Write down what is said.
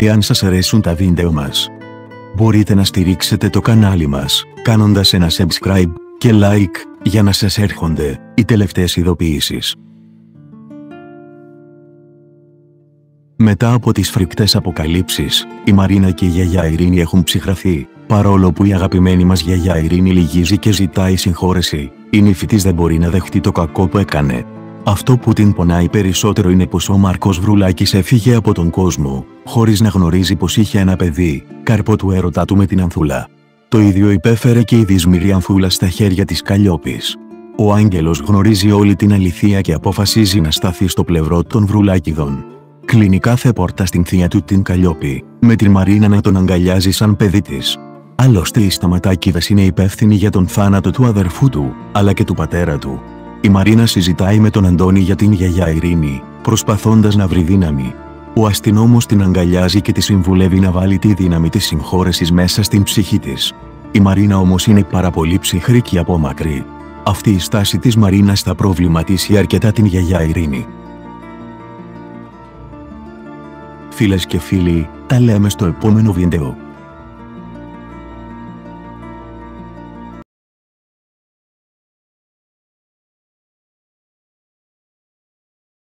Εάν σας αρέσουν τα βίντεο μας, μπορείτε να στηρίξετε το κανάλι μας, κάνοντας ένα subscribe και like, για να σας έρχονται οι τελευταίες ειδοποιήσεις. Μετά από τις φρικτές αποκαλύψεις, η Μαρίνα και η γιαγιά Ειρήνη έχουν ψυχραθεί, παρόλο που η αγαπημένη μας γιαγιά Ειρήνη λυγίζει και ζητάει συγχώρεση, η νύφη της δεν μπορεί να δεχτεί το κακό που έκανε. Αυτό που την πονάει περισσότερο είναι πως ο Μάρκος Βρουλάκης έφυγε από τον κόσμο, χωρίς να γνωρίζει πως είχε ένα παιδί, καρπό του έρωτα του με την Ανθούλα. Το ίδιο υπέφερε και η δυσμυρή Ανθούλα στα χέρια της Καλλιόπης. Ο Άγγελος γνωρίζει όλη την αλήθεια και αποφασίζει να σταθεί στο πλευρό των Βρουλάκηδων. Κλείνει κάθε πόρτα στην θεία του την Καλλιόπη, με την Μαρίνα να τον αγκαλιάζει σαν παιδί της. Άλλωστε οι Σταματάκηδες είναι υπεύθυνοι για τον θάνατο του αδερφού του, αλλά και του πατέρα του. Η Μαρίνα συζητάει με τον Αντώνη για την γιαγιά Ειρήνη, προσπαθώντας να βρει δύναμη. Ο αστυνόμος την αγκαλιάζει και τη συμβουλεύει να βάλει τη δύναμη της συγχώρεσης μέσα στην ψυχή της. Η Μαρίνα όμως είναι πάρα πολύ ψυχρή και απόμακρη. Αυτή η στάση της Μαρίνας θα προβληματίσει αρκετά την γιαγιά Ειρήνη. Φίλες και φίλοι, τα λέμε στο επόμενο βίντεο.